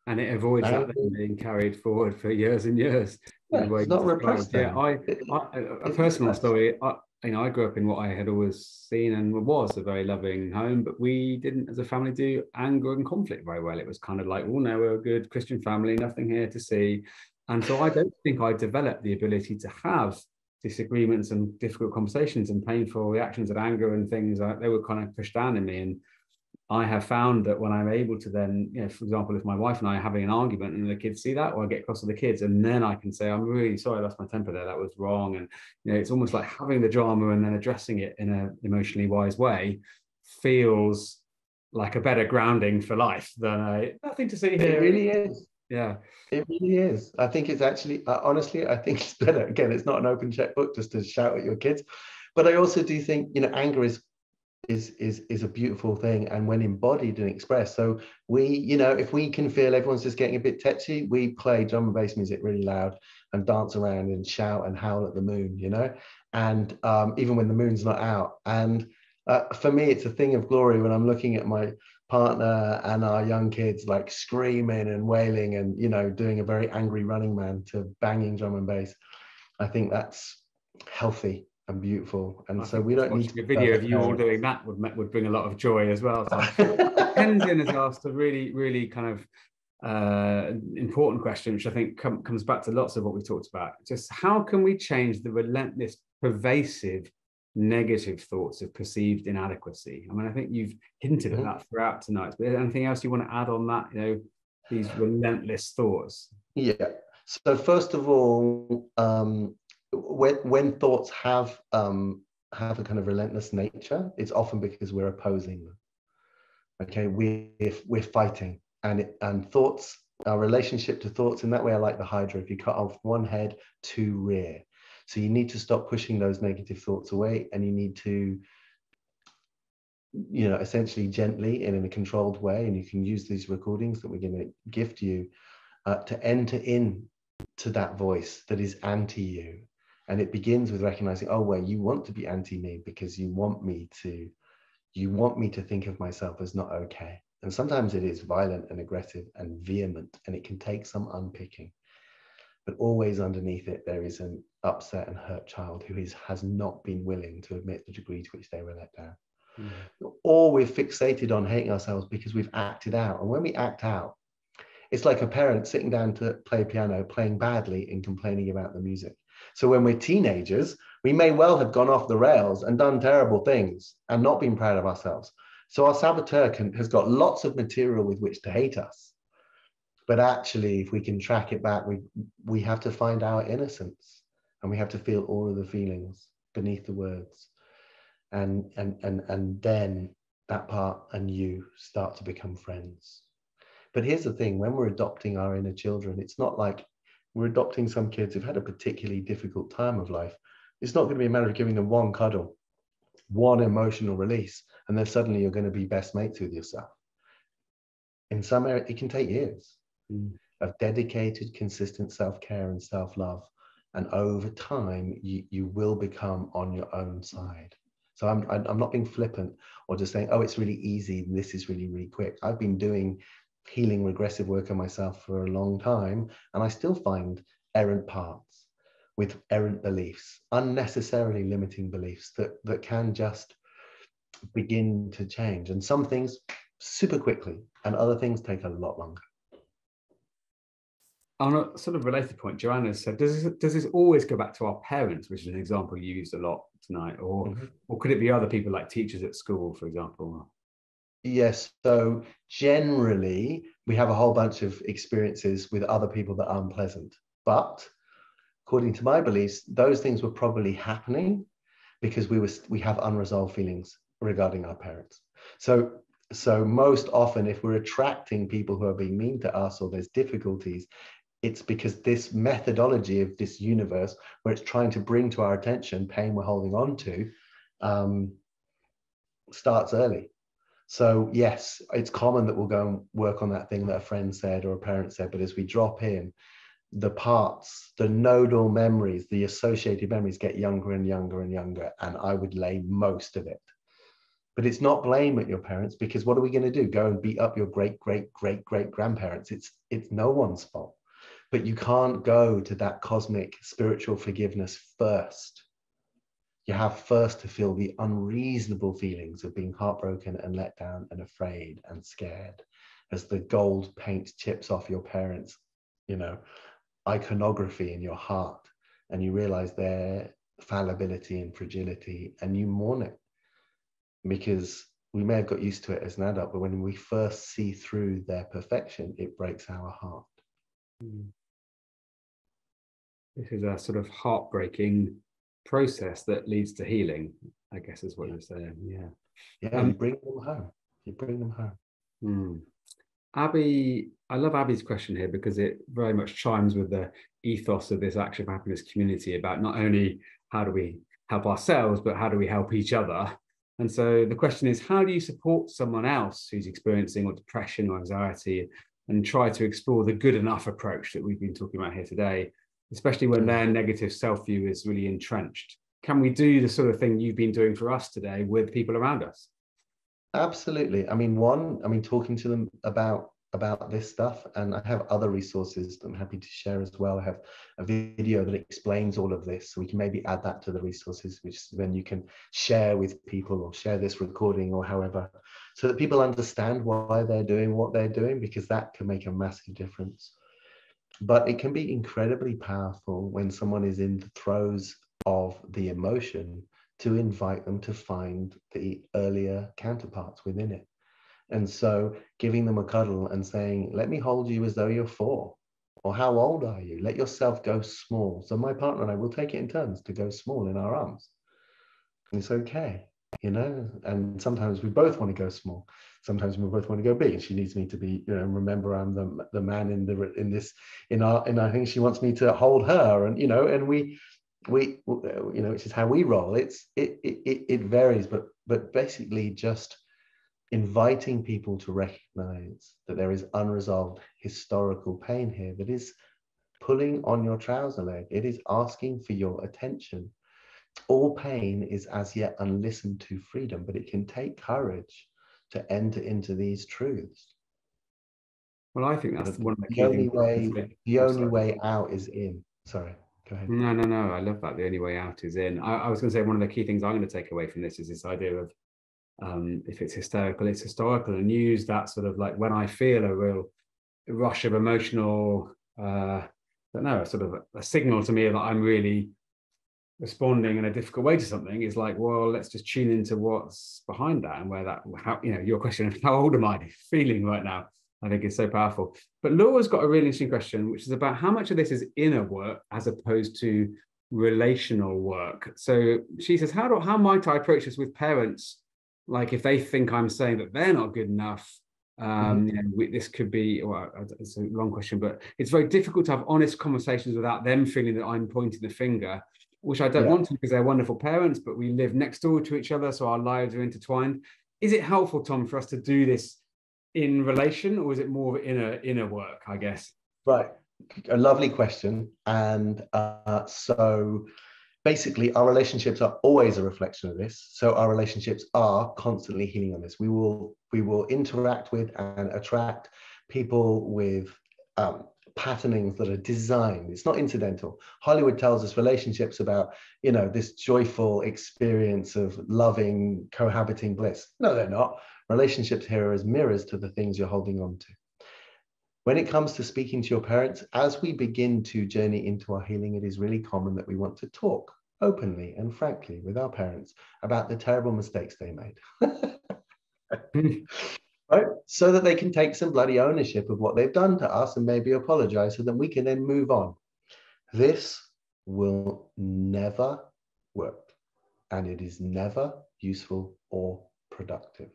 and it avoids that being carried forward for years and years. Yeah, it's not repressed. Yeah, I, I, a personal story. I, you know, I grew up in what I had always seen and was a very loving home, but we didn't, as a family, do anger and conflict very well. It was kind of like, oh no, we're a good Christian family, nothing here to see, and so I don't think I developed the ability to have disagreements and difficult conversations and painful reactions and anger and things. They were kind of pushed down in me, and I have found that when I'm able to then, you know, for example, if my wife and I are having an argument and the kids see that, or I get across to the kids, and then I can say, I'm really sorry, I lost my temper there, that was wrong. And you know, it's almost like having the drama and then addressing it in an emotionally wise way feels like a better grounding for life than a nothing to see here. It really is. Yeah. It really is. I think it's actually, uh, honestly, I think it's better. Again, it's not an open checkbook just to shout at your kids. But I also do think, you know, anger is is is is a beautiful thing and when embodied and expressed. So we you know if we can feel everyone's just getting a bit tetchy we play drum and bass music really loud and dance around and shout and howl at the moon you know? And um, even when the moon's not out. And uh, for me it's a thing of glory when i'm looking at my partner and our young kids like screaming and wailing and you know doing a very angry running man to banging drum and bass. I think that's healthy and beautiful. And I so we don't need a video of you all doing that would would bring a lot of joy as well. So has asked a really, really kind of uh, important question, which I think com- comes back to lots of what we've talked about. Just how can we change the relentless, pervasive negative thoughts of perceived inadequacy? I mean, I think you've hinted mm-hmm. at that throughout tonight. But anything else you want to add on that? You know, these relentless thoughts. Yeah. So first of all, um, when when thoughts have um, have a kind of relentless nature, it's often because we're opposing them. Okay, we're we're fighting, and it, and thoughts, our relationship to thoughts in that way I like the hydra. If you cut off one head, two rear. So you need to stop pushing those negative thoughts away, and you need to, you know, essentially gently and in a controlled way. And you can use these recordings that we're going to gift you uh, to enter in to that voice that is anti you and it begins with recognizing oh well you want to be anti me because you want me to you want me to think of myself as not okay. And sometimes it is violent and aggressive and vehement and it can take some unpicking. But always underneath it there is an upset and hurt child who is has not been willing to admit the degree to which they were let down. Mm. or we're fixated on hating ourselves because we've acted out. And when we act out it's like a parent sitting down to play piano playing badly and complaining about the music so when we're teenagers, we may well have gone off the rails and done terrible things and not been proud of ourselves. So our saboteur can, has got lots of material with which to hate us. But actually, if we can track it back, we, we have to find our innocence and we have to feel all of the feelings beneath the words. And, and, and, and then that part and you start to become friends. But here's the thing when we're adopting our inner children, it's not like we're adopting some kids who've had a particularly difficult time of life. It's not going to be a matter of giving them one cuddle, one emotional release, and then suddenly you're going to be best mates with yourself. In some areas, it can take years mm. of dedicated, consistent self care and self love. And over time, you, you will become on your own side. So I'm, I'm not being flippant or just saying, oh, it's really easy. This is really, really quick. I've been doing healing regressive work on myself for a long time, and I still find errant parts with errant beliefs, unnecessarily limiting beliefs that, that can just begin to change. And some things super quickly, and other things take a lot longer. On a sort of related point, Joanna said, does this, does this always go back to our parents, which is an example you used a lot tonight, or mm-hmm. or could it be other people like teachers at school, for example? Yes. So generally, we have a whole bunch of experiences with other people that are unpleasant. But according to my beliefs, those things were probably happening because we were we have unresolved feelings regarding our parents. So so most often, if we're attracting people who are being mean to us or there's difficulties, it's because this methodology of this universe, where it's trying to bring to our attention pain we're holding on to, um, starts early. So yes, it's common that we'll go and work on that thing that a friend said or a parent said, but as we drop in, the parts, the nodal memories, the associated memories get younger and younger and younger, and I would lay most of it. But it's not blame at your parents because what are we going to do? Go and beat up your great, great, great, great grandparents? It's it's no one's fault. But you can't go to that cosmic spiritual forgiveness first you have first to feel the unreasonable feelings of being heartbroken and let down and afraid and scared as the gold paint chips off your parents you know iconography in your heart and you realize their fallibility and fragility and you mourn it because we may have got used to it as an adult but when we first see through their perfection it breaks our heart hmm. this is a sort of heartbreaking process that leads to healing i guess is what you're saying yeah. Yeah um, you bring them home. You bring them home. hmm. Abby, I love Abby's question here because it very much chimes with the ethos of this Action for Happiness community about not only how do we help ourselves, but how do we help each other? And so the question is, how do you support someone else who's experiencing or depression or anxiety and try to explore the good enough approach that we've been talking about here today, especially when their negative self view is really entrenched? Can we do the sort of thing you've been doing for us today with people around us? Absolutely. I mean, one, I mean, talking to them about about this stuff and i have other resources that i'm happy to share as well i have a video that explains all of this so we can maybe add that to the resources which then you can share with people or share this recording or however so that people understand why they're doing what they're doing because that can make a massive difference but it can be incredibly powerful when someone is in the throes of the emotion to invite them to find the earlier counterparts within it and so giving them a cuddle and saying, let me hold you as though you're four. Or how old are you? Let yourself go small. So my partner and I will take it in turns to go small in our arms. And it's okay, you know. And sometimes we both want to go small. Sometimes we both want to go big. And she needs me to be, you know, remember I'm the the man in the in this in our and I think she wants me to hold her. And you know, and we we you know, which is how we roll. It's it it it varies, but but basically just inviting people to recognize that there is unresolved historical pain here that is pulling on your trouser leg. It is asking for your attention. All pain is as yet unlistened to freedom, but it can take courage to enter into these truths. Well, I think that's the, one of the, the only way. The only way out is in. Sorry, go ahead. No, no, no. I love that. The only way out is in. I, I was going to say one of the key things I'm going to take away from this is this idea of um, if it's hysterical, it's historical, and use that sort of like when I feel a real rush of emotional, uh, I don't know, a sort of a signal to me that I'm really responding in a difficult way to something is like, well, let's just tune into what's behind that and where that, how, you know, your question of how old am I feeling right now, I think is so powerful. But Laura's got a really interesting question, which is about how much of this is inner work as opposed to relational work. So she says, how do, how might I approach this with parents like if they think I'm saying that they're not good enough, um, mm-hmm. you know, we, this could be well, it's a long question, but it's very difficult to have honest conversations without them feeling that I'm pointing the finger, which I don't yeah. want to because they're wonderful parents, but we live next door to each other, so our lives are intertwined. Is it helpful, Tom, for us to do this in relation, or is it more of inner inner work? I guess. Right, a lovely question, and uh, so basically our relationships are always a reflection of this so our relationships are constantly healing on this we will we will interact with and attract people with um, patternings that are designed. It's not incidental. Hollywood tells us relationships about you know this joyful experience of loving cohabiting bliss. No they're not. Relationships here are as mirrors to the things you're holding on to. When it comes to speaking to your parents, as we begin to journey into our healing, it is really common that we want to talk openly and frankly with our parents about the terrible mistakes they made. So that they can take some bloody ownership of what they've done to us and maybe apologize so that we can then move on. This will never work and it is never useful or productive.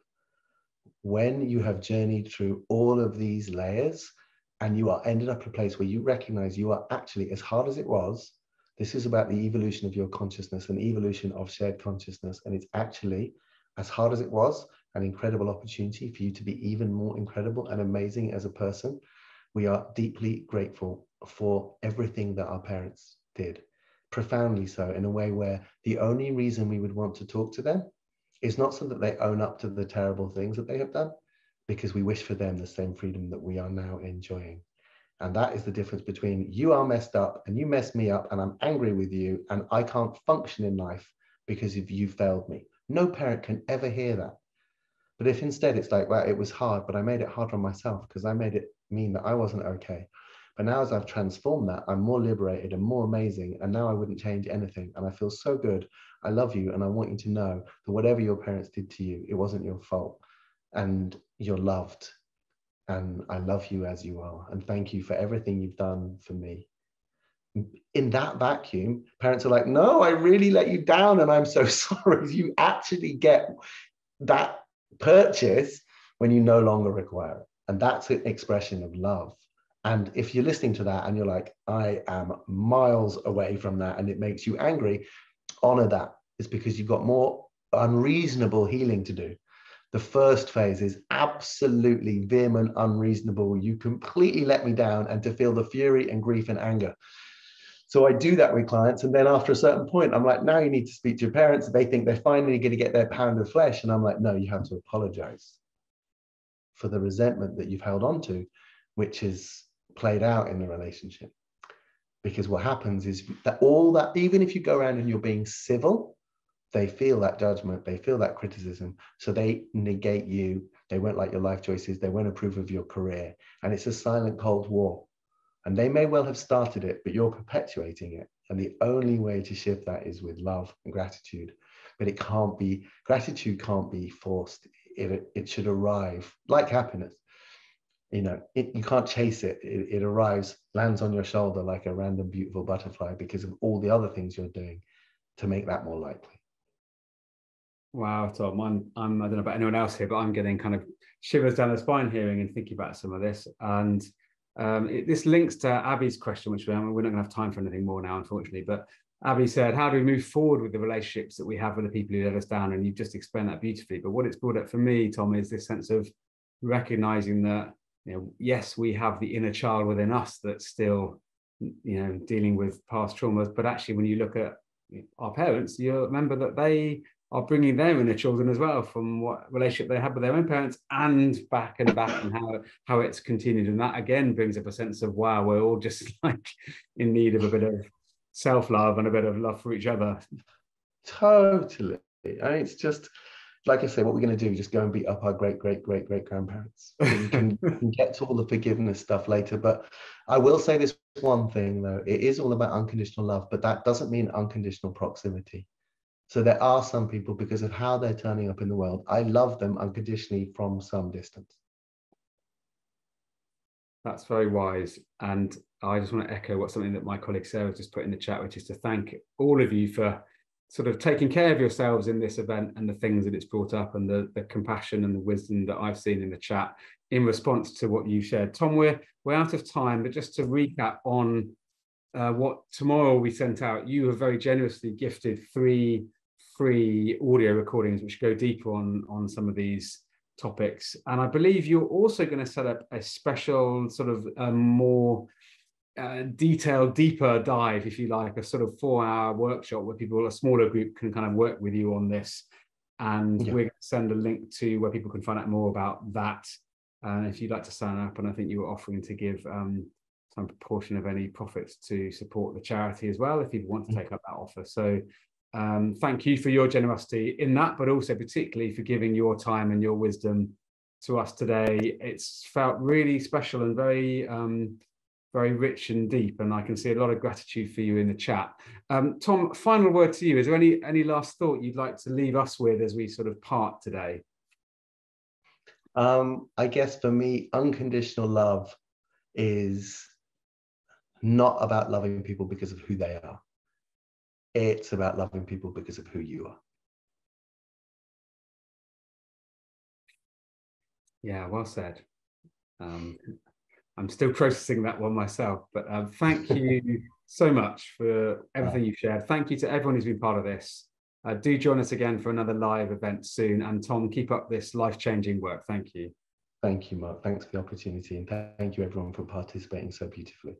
When you have journeyed through all of these layers and you are ended up a place where you recognize you are actually, as hard as it was, this is about the evolution of your consciousness and evolution of shared consciousness. And it's actually, as hard as it was, an incredible opportunity for you to be even more incredible and amazing as a person. We are deeply grateful for everything that our parents did, profoundly so, in a way where the only reason we would want to talk to them is not so that they own up to the terrible things that they have done, because we wish for them the same freedom that we are now enjoying. And that is the difference between you are messed up and you mess me up and I'm angry with you and I can't function in life because of you failed me. No parent can ever hear that. But if instead it's like, well, it was hard, but I made it hard on myself because I made it mean that I wasn't okay. But now as I've transformed that, I'm more liberated and more amazing. And now I wouldn't change anything. And I feel so good. I love you. And I want you to know that whatever your parents did to you, it wasn't your fault. And you're loved and I love you as you are. And thank you for everything you've done for me. In that vacuum, parents are like, No, I really let you down, and I'm so sorry. You actually get that purchase when you no longer require it. And that's an expression of love. And if you're listening to that and you're like, I am miles away from that and it makes you angry, honor that. It's because you've got more unreasonable healing to do. The first phase is absolutely vehement, unreasonable. You completely let me down, and to feel the fury and grief and anger. So I do that with clients. And then after a certain point, I'm like, now you need to speak to your parents. They think they're finally going to get their pound of flesh. And I'm like, no, you have to apologize for the resentment that you've held on to, which is played out in the relationship. Because what happens is that all that, even if you go around and you're being civil, they feel that judgment, they feel that criticism. So they negate you. They won't like your life choices. They won't approve of your career. And it's a silent Cold War. And they may well have started it, but you're perpetuating it. And the only way to shift that is with love and gratitude. But it can't be, gratitude can't be forced. It, it should arrive like happiness. You know, it, you can't chase it. it. It arrives, lands on your shoulder like a random beautiful butterfly because of all the other things you're doing to make that more likely. Wow, Tom, I'm, I'm, I don't know about anyone else here, but I'm getting kind of shivers down the spine hearing and thinking about some of this. And um, it, this links to Abby's question, which we're, we're not going to have time for anything more now, unfortunately. But Abby said, How do we move forward with the relationships that we have with the people who let us down? And you've just explained that beautifully. But what it's brought up for me, Tom, is this sense of recognizing that, you know, yes, we have the inner child within us that's still, you know, dealing with past traumas. But actually, when you look at our parents, you remember that they are bringing them and their inner children as well from what relationship they had with their own parents and back and back and how how it's continued and that again brings up a sense of wow we're all just like in need of a bit of self-love and a bit of love for each other totally I mean, it's just like I say, what we're going to do is just go and beat up our great, great, great, great grandparents. We can, can, get to all the forgiveness stuff later. But I will say this one thing, though it is all about unconditional love, but that doesn't mean unconditional proximity. So there are some people, because of how they're turning up in the world, I love them unconditionally from some distance. That's very wise. And I just want to echo what something that my colleague Sarah just put in the chat, which is to thank all of you for sort of taking care of yourselves in this event and the things that it's brought up and the, the compassion and the wisdom that I've seen in the chat in response to what you shared. Tom, we're, we're out of time, but just to recap on uh, what tomorrow we sent out, you have very generously gifted three free audio recordings which go deeper on on some of these topics and i believe you're also going to set up a special sort of a more uh, detailed deeper dive if you like a sort of four hour workshop where people a smaller group can kind of work with you on this and yeah. we're going to send a link to where people can find out more about that and uh, if you'd like to sign up and i think you were offering to give um, some proportion of any profits to support the charity as well if people want to mm. take up that offer so um, thank you for your generosity in that, but also particularly for giving your time and your wisdom to us today. It's felt really special and very, um, very rich and deep, and I can see a lot of gratitude for you in the chat. Um, Tom, final word to you. Is there any any last thought you'd like to leave us with as we sort of part today? Um, I guess for me, unconditional love is not about loving people because of who they are it's about loving people because of who you are. Yeah, well said. Um, I'm still processing that one myself, but um, thank you so much for everything you've shared. Thank you to everyone who's been part of this. Uh, do join us again for another live event soon. And Tom, keep up this life changing work. Thank you. Thank you, Mark. Thanks for the opportunity. And thank you, everyone, for participating so beautifully.